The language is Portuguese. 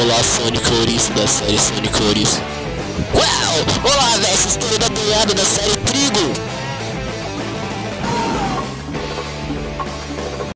Olá Sonic Ouriço da série Sonic Ouriço Uau! Olá velho, estou da boiada da série Trigo